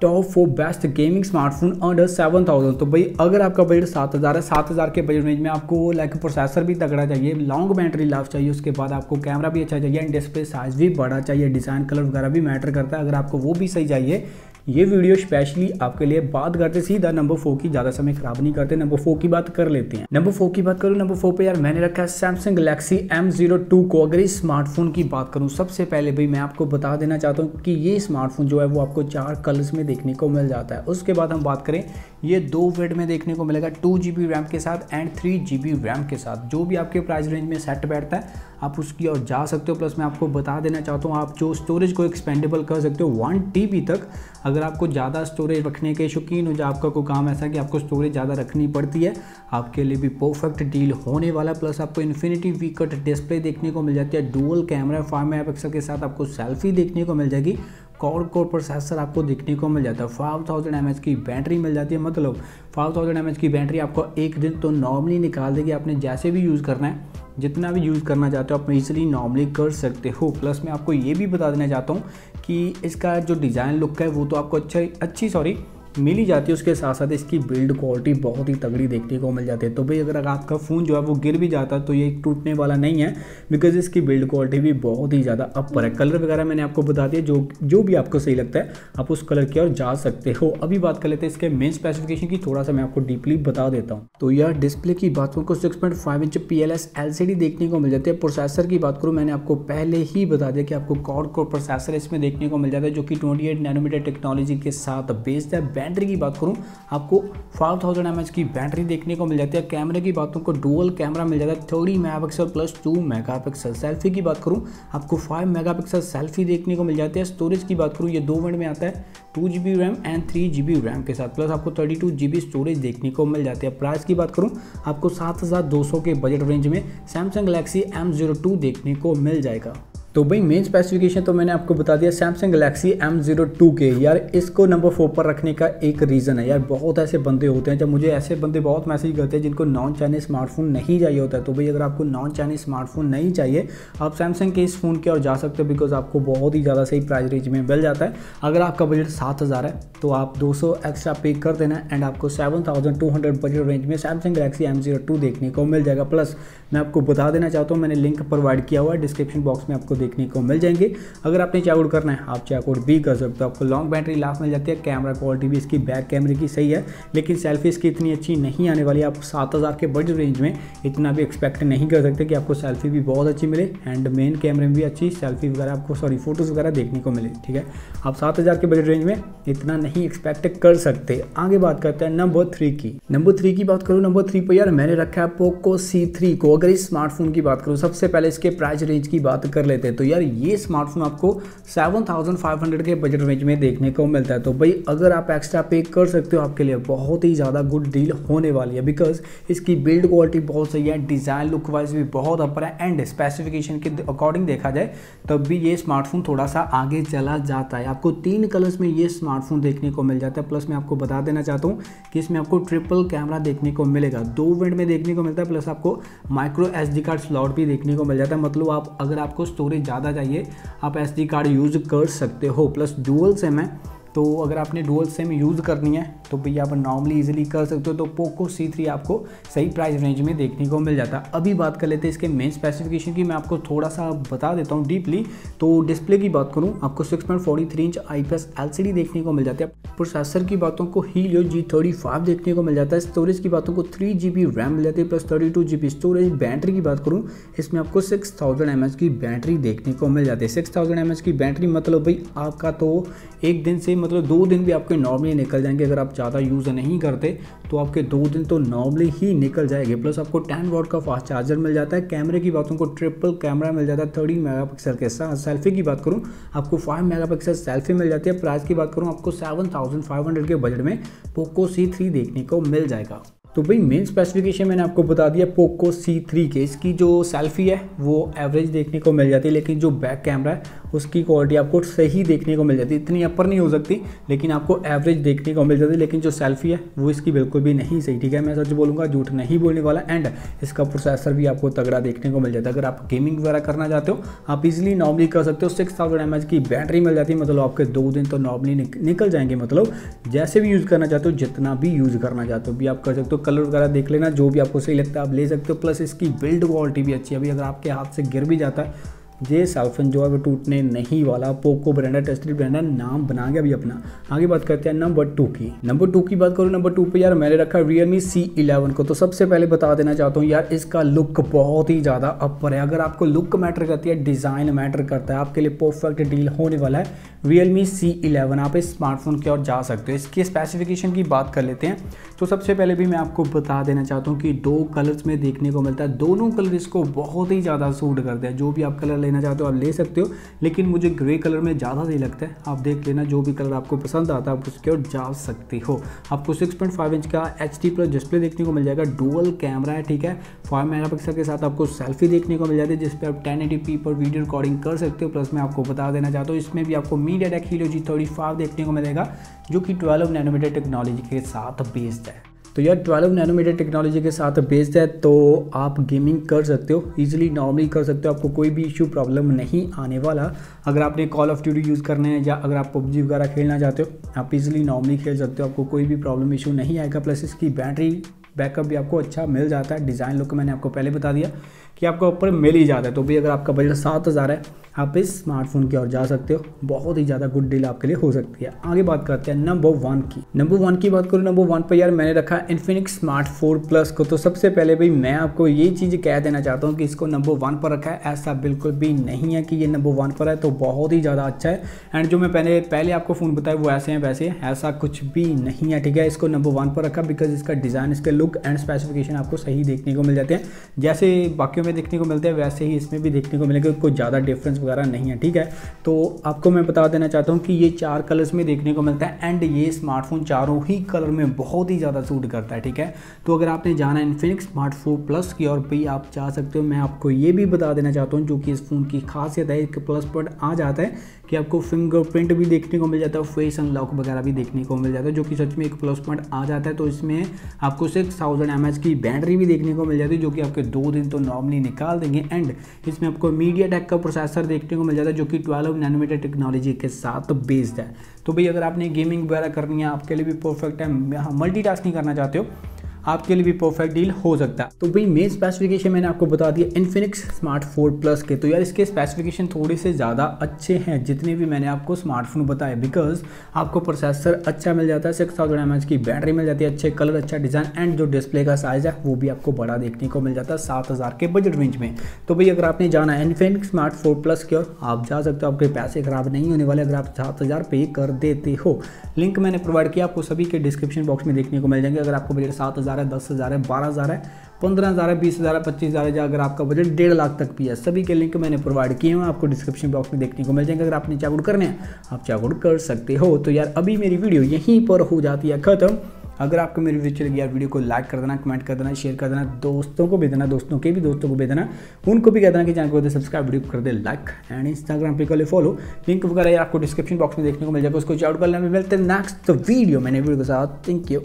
Top four best gaming smartphone under seven thousand तो भाई, अगर आपका बजट सात हज़ार है, सात हज़ार के बजट रेंज में आपको लाइक प्रोसेसर भी तगड़ा चाहिए लॉन्ग बैटरी लाइफ चाहिए, उसके बाद आपको कैमरा भी अच्छा चाहिए एंड डिस्प्ले साइज़ भी बड़ा चाहिए डिज़ाइन कलर वगैरह भी मैटर करता है, अगर आपको वो भी सही चाहिए ये वीडियो स्पेशली आपके लिए बात करते, सीधा नंबर फोर की ज़्यादा समय खराब नहीं करते नंबर फोर की बात कर लेते हैं। नंबर फोर की बात करूँ नंबर फोर पे यार मैंने रखा है Samsung Galaxy M zero two को। अगर इस स्मार्टफ़ोन की बात करूँ, सबसे पहले भाई मैं आपको बता देना चाहता हूँ कि ये स्मार्टफ़ोन जो है वो आपको चार कलर्स में देखने को मिल जाता है। उसके बाद हम बात करें ये दो वेट में देखने को मिलेगा, टू जी बी रैम के साथ and three G B RAM के साथ। जो भी आपके प्राइस रेंज में सेट बैठता है, आप उसकी और जा सकते हो। प्लस मैं आपको बता देना चाहता हूँ, आप जो स्टोरेज को एक्सपेंडेबल कर सकते हो वन टी तक, अगर आपको ज़्यादा स्टोरेज रखने के शौकीन हो जाए आपका कोई काम ऐसा कि आपको स्टोरेज ज़्यादा रखनी पड़ती है, आपके लिए भी परफेक्ट डील होने वाला प्लस आपको इन्फिनिटी वी कट डिस्प्ले देखने को मिल जाती है डुअल कैमरा फाइव मेगा के साथ आपको सेल्फी देखने को मिल जाएगी। कॉर कोर प्रोसेसर आपको देखने को मिल जाता है। फाइव थाउज़ेंड एम की बैटरी मिल जाती है मतलब फाइव थाउज़ेंड एम की बैटरी आपको एक दिन तो नॉर्मली निकाल देगी, आपने जैसे भी यूज़ करना है, जितना भी यूज़ करना चाहते हो, आप इजीली नॉर्मली कर सकते हो। प्लस मैं आपको ये भी बता देना चाहता हूँ कि इसका जो डिज़ाइन लुक है, वो तो आपको अच्छा अच्छी सॉरी मिल ही जाती है उसके साथ साथ इसकी बिल्ड क्वालिटी बहुत ही तगड़ी देखने को मिल जाती है। तो भाई, अगर आपका फ़ोन जो है वो गिर भी जाता तो ये टूटने वाला नहीं है बिकॉज़ इसकी बिल्ड क्वालिटी भी बहुत ही ज़्यादा अपर है। कलर वगैरह मैंने आपको बता दिया, जो जो भी आपको सही लगता है, आप उस कलर की ओर जा सकते हो। अभी बात कर लेते हैं इसके मेन स्पेसिफिकेशन की, थोड़ा सा मैं आपको डीपली बता देता हूँ। तो यार डिस्प्ले की बात करूँ six point five inch P L S L C D देखने को मिल जाती है। प्रोसेसर की बात करूँ, मैंने आपको पहले ही बता दिया कि आपको कॉड कोर प्रोसेसर इसमें देखने को मिल जाता है, जो कि ट्वेंटी एट नैनोमीटर टेक्नोलॉजी के साथ बेस्ड है। बैटरी की बात करूँ, आपको फाइव थाउज़ेंड एम एच की बैटरी देखने को मिल जाती है। कैमरे की बात करूँ डुअल कैमरा मिल जाता है, thirty megapixel plus two megapixel selfie की बात करूँ, आपको फाइव मेगा पिक्सल सेल्फी देखने को मिल जाती है। स्टोरेज की बात करूँ, ये दो मिनट में आता है two G B RAM and three G B RAM के साथ। प्लस आपको thirty two G B storage देखने को मिल जाती है। प्राइस की बात करूँ, आपको सात हज़ार दो सौ के बजट रेंज में Samsung Galaxy M zero two देखने को मिल जाएगा। तो भाई मेन स्पेसिफिकेशन तो मैंने आपको बता दिया Samsung Galaxy M zero two के। यार, इसको नंबर फोर पर रखने का एक रीज़न है। यार, बहुत ऐसे बंदे होते हैं, जब मुझे ऐसे बंदे बहुत मैसेज करते हैं, जिनको नॉन चाइनीज़ स्मार्टफ़ोन नहीं चाहिए होता है। तो भाई, अगर आपको नॉन चाइनीज़ स्मार्टफ़ोन नहीं चाहिए, आप सैमसंग के इस फ़ोन की ओर जा सकते हो बिकॉज़ आपको बहुत ही ज़्यादा सही प्राइस रेंज में मिल जाता है। अगर आपका बजट सात हज़ार है तो आप दो सौ एक्स्ट्रा पे कर देना एंड आपको seven thousand two hundred budget range में Samsung Galaxy M zero two देखने को मिल जाएगा। प्लस मैं आपको बता देना चाहता हूँ, मैंने लिंक प्रोवाइड किया हुआ है डिस्क्रिप्शन बॉक्स में आपको देखने को मिल जाएँगे। अगर आपने चेकआउट करना है, आप चेकआउट भी कर सकते हो। आपको लॉन्ग बैटरी लास्ट मिल जाती है कैमरा क्वालिटी भी इसकी बैक कैमरे की सही है। लेकिन सेल्फी इसकी इतनी अच्छी नहीं आने वाली, आप सात हज़ार के बजट रेंज में इतना भी एक्सपेक्ट नहीं कर सकते कि आपको सेल्फी भी बहुत अच्छी मिले एंड मेन कैमरे में भी अच्छी सेल्फी वगैरह आपको सॉरी फ़ोटोज़ वगैरह देखने को मिले, ठीक है? आप सात हज़ार के बजट रेंज में इतना नहीं एक्सपेक्ट कर सकते। आगे बात करते हैं नंबर थ्री की। नंबर थ्री की बात करूँ नंबर थ्री पर यार मैंने रखा है पोको सी थ्री को। अगर इस स्मार्टफ़ोन की बात करूँ, सबसे पहले इसके प्राइस रेंज की बात कर लेते हैं। तो यार ये स्मार्टफ़ोन आपको सेवन थाउज़ेंड फाइव हंड्रेड के बजट रेंज में देखने को मिलता है। तो भाई, अगर आप एक्स्ट्रा पे कर सकते हो आपके लिए, बहुत ही ज़्यादा गुड डील होने वाली है। बिकॉज़ इसकी बिल्ड क्वालिटी बहुत सही है डिज़ाइन लुक वाइज भी बहुत अपर है एंड स्पेसिफिकेशन के अकॉर्डिंग देखा जाए, तब भी ये स्मार्टफ़ोन थोड़ा सा आगे चला जाता है। आपको तीन कलर्स में ये स्मार्टफ़ोन देखने को मिल जाता है। प्लस मैं आपको बता देना चाहता हूँ कि इसमें आपको ट्रिपल कैमरा देखने को मिलेगा। दो वेंट में देखने को मिलता है प्लस आपको माइक्रो एसडी कार्ड स्लॉट भी देखने को मिल जाता है। मतलब आप, अगर आपको स्टोरेज ज़्यादा चाहिए। आप एसडी कार्ड यूज़ कर सकते हो। प्लस डुअल सिम है। तो अगर आपने डुअल सिम यूज़ करनी है तो भैया आप नॉर्मली इजीली कर सकते हो। तो पोको सी थ्री आपको सही प्राइस रेंज में देखने को मिल जाता। है अभी बात कर लेते हैं इसके मेन स्पेसिफिकेशन की। मैं आपको थोड़ा सा बता देता हूँ डीपली तो डिस्प्ले की बात करूँ, आपको six point forty three inch I P L C D देखने को मिल जाती है। प्रोसेसर की बातों को हीलियो जी थर्टी फाइव देखने को मिल जाता है। स्टोरेज की बातों को थ्री जी बी रैम मिल जाती है plus thirty two G B storage battery की बात करूँ, इसमें आपको सिक्स थाउज़ेंड एम एच की बैटरी देखने को मिल जाती है। सिक्स थाउज़ेंड एम एच की बैटरी मतलब भाई आपका तो एक दिन से मतलब दो दिन भी आपके नॉर्मली निकल जाएँगे। अगर आप ज़्यादा यूज़ नहीं करते तो आपके दो दिन तो नॉर्मली ही निकल जाएँगे। प्लस आपको टेन वॉट का फास्ट चार्जर मिल जाता है। कैमरे की बातों को ट्रिपल कैमरा मिल जाता है। थर्टी मेगा के साथ। सेल्फी की बात करूँ, आपको फाइव मेगा सेल्फी मिल जाती है। प्राइस की बात करूँ, आपको सेवन के बजट में पोको सी देखने को मिल जाएगा। तो भाई मेन स्पेसिफिकेशन मैंने आपको बता दिया पोको सी थ्री के। इसकी जो सेल्फी है, वो एवरेज देखने को मिल जाती है। लेकिन जो बैक कैमरा है उसकी क्वालिटी आपको सही देखने को मिल जाती है। इतनी अपर नहीं हो सकती, लेकिन आपको एवरेज देखने को मिल जाती है। लेकिन जो सेल्फी है, वो इसकी बिल्कुल भी नहीं सही, ठीक है? मैं सच बोलूँगा, झूठ नहीं बोलने वाला। एंड इसका प्रोसेसर भी आपको तगड़ा देखने को मिल जाता है। अगर आप गेमिंग वगैरह करना चाहते हो, आप इजिली नॉर्मली कर सकते हो। सिक्स थाउज़ेंड एम की बैटरी मिल जाती है। मतलब आपके दो दिन तो नॉर्मली निकल जाएँगे। मतलब जैसे भी यूज़ करना चाहते हो, जितना भी यूज़ करना चाहते हो, भी आप कर सकते हो। कलर वगैरह देख लेना, जो भी आपको सही लगता है, आप ले सकते हो। प्लस इसकी बिल्ड क्वालिटी भी अच्छी है। अभी अगर आपके हाथ से गिर भी जाता है ये सेल्फन जो है वो टूटने नहीं वाला पोको ब्रांड है टेस्टेड ब्रांड है नाम बना गया अभी अपना। आगे बात करते हैं नंबर टू की। नंबर टू की बात करूँ नंबर टू पे यार मैंने रखा रियलमी सी इलेवन को। तो सबसे पहले बता देना चाहता हूँ यार, इसका लुक बहुत ही ज़्यादा अपर है। अगर आपको लुक मैटर करती है डिज़ाइन मैटर करता है, आपके लिए परफेक्ट डील होने वाला है रियलमी सी इलेवन आप इस स्मार्टफ़ोन की ओर जा सकते हो। इसकी स्पेसिफिकेशन की बात कर लेते हैं। तो सबसे पहले भी मैं आपको बता देना चाहता हूँ कि दो कलर्स में देखने को मिलता है। दोनों कलर इसको बहुत ही ज़्यादा सूट करते हैं। जो भी आप कलर लेना चाहते हो, आप ले सकते हो, लेकिन मुझे ग्रे कलर में ज़्यादा सही लगता है। आप देख लेना, जो भी कलर आपको पसंद आता है, आप उसके ओर जा सकते हो। आपको 6.5 इंच का एच प्लस डिस्प्ले देखने को मिल जाएगा। डुअल कैमरा है, ठीक है? फाइव मेगा के साथ आपको सेल्फी देखने को मिल जाती है, जिसपे आप टेन पर वीडियो रिकॉर्डिंग कर सकते हो। प्लस मैं आपको बता देना चाहता हूँ, इसमें भी आपको मीडिया टेक हीलो जी देखने को मिलेगा, जो कि ट्वेल्व नैनोमीटर टेक्नोलॉजी के साथ बेस्ड है। तो यार 12 नैनोमीटर टेक्नोलॉजी के साथ बेस्ड है तो आप गेमिंग कर सकते हो ईजिली नॉर्मली कर सकते हो, आपको कोई भी इशू प्रॉब्लम नहीं आने वाला। अगर आपने कॉल ऑफ़ ड्यूटी यूज़ करने हैं या अगर आप पबजी वगैरह खेलना चाहते हो, आप ईजिली नॉर्मली खेल सकते हो, आपको कोई भी प्रॉब्लम इशू नहीं आएगा। प्लस इसकी बैटरी बैकअप भी आपको अच्छा मिल जाता है डिज़ाइन लुक मैंने आपको पहले बता दिया। कि आपको ऊपर मिल ही जाता है। तो भी अगर आपका बजट सात हज़ार है, आप इस स्मार्टफ़ोन की ओर जा सकते हो। बहुत ही ज़्यादा गुड डील आपके लिए हो सकती है। आगे बात करते हैं नंबर वन की। नंबर वन की बात करूँ नंबर वन पर यार मैंने रखा इन्फिनिक्स स्मार्ट फोर प्लस को। तो सबसे पहले भाई मैं आपको ये चीज़ कह देना चाहता हूँ कि इसको नंबर वन पर रखा है। ऐसा बिल्कुल भी नहीं है कि ये नंबर वन पर है तो बहुत ही ज़्यादा अच्छा है। एंड जो मैं पहले पहले आपको फ़ोन बताया, वो ऐसे हैं, वैसे ऐसा कुछ भी नहीं है, ठीक है? इसको नंबर वन पर रखा बिकॉज़ इसका डिज़ाइन इसके लुक एंड स्पेसिफिकेशन आपको सही देखने को मिल जाते हैं। जैसे बाकियों में देखने को मिलते हैं, वैसे ही इसमें भी देखने को मिलेगा, कोई ज़्यादा डिफरेंस वगैरह नहीं है, ठीक है? तो आपको मैं बता देना चाहता हूँ कि ये चार कलर्स में देखने को मिलता है एंड ये स्मार्टफ़ोन चारों ही कलर में बहुत ही ज़्यादा सूट करता है, ठीक है? तो अगर आपने जाना इन्फिनिक्स स्मार्ट प्लस की और भी आप जा सकते हो। मैं आपको ये भी बता देना चाहता हूँ, जो कि इस फ़ोन की खासियत है, एक प्लस पॉइंट आ जाता है कि आपको फिंगरप्रिंट भी देखने को मिल जाता है फेस अनलॉक वगैरह भी देखने को मिल जाता है, जो कि सच में एक प्लस पॉइंट आ जाता है। तो इसमें आपको सिक्स थाउज़ेंड एम की बैटरी भी देखने को मिल जाती है, जो कि आपके दो दिन तो नॉर्मली निकाल देंगे। एंड इसमें आपको मीडिया टेक का प्रोसेसर देखने को मिल जाता है जो कि ट्वेल्व नैनोमीटर टेक्नोलॉजी के साथ बेस्ड है। तो भाई, अगर आपने गेमिंग वगैरह करनी है, आपके लिए भी परफेक्ट है। मल्टी करना चाहते हो आपके लिए भी परफेक्ट डील हो सकता है। तो भाई मेन स्पेसिफिकेशन मैंने आपको बता दिया इन्फिनिक्स स्मार्ट फोर प्लस के। तो यार, इसके स्पेसिफिकेशन थोड़े से ज़्यादा अच्छे हैं, जितने भी मैंने आपको स्मार्टफ़ोन बताए। बिकॉज़ आपको प्रोसेसर अच्छा मिल जाता है सिक्स थाउज़ेंड एम की बैटरी मिल जाती है, अच्छे कलर अच्छा डिज़ाइन एंड जो डिस्प्ले का साइज़ है, वो भी आपको बड़ा देखने को मिल जाता है सात हज़ार के बजट रेंज में। तो भाई, अगर आपने जाना है इन्फिनिक्स स्मार्ट फोर प्लस की ओर, आप जा सकते हो। आपके पैसे खराब नहीं होने वाले, अगर आप सात हज़ार पे कर देते हो। लिंक मैंने प्रोवाइड किया, आपको सभी के डिस्क्रिप्शन बॉक्स में देखने को मिल जाएँगे। अगर आपको बजट सात हज़ार है, दस हज़ार है, बारह हज़ार है, पंद्रह हज़ार है, बीस हज़ार है, पच्चीस हज़ार है अगर आपका बजट डेढ़ लाख तक भी है। सभी के लिंक मैंने प्रोवाइड किए हैं, आपको डिस्क्रिप्शन बॉक्स में देखने को मिल जाएँगे। अगर आपने चेकआउट करने हैं, आप चेकआउट कर सकते हो। तो यार, अभी मेरी वीडियो यहीं पर हो जाती है, ख़त्म। अगर आपको मेरी वीडियो चलेगी यार वीडियो को लाइक कर देना कमेंट कर देना शेयर कर देना, दोस्तों को भी देना, दोस्तों के भी, दोस्तों को भी देना, उनको भी कह देना कि चैनल को सब्सक्राइब वीडियो कर दे लाइक एंड इंस्टाग्राम पे कर फॉलो लिंक वगैरह आपको डिस्क्रिप्शन बॉक्स में देखने को मिल जाएगा, उसको चेकआउट कर लेना। मिलते हैं नेक्स्ट वीडियो मैंने वीडियो के साथ। Thank you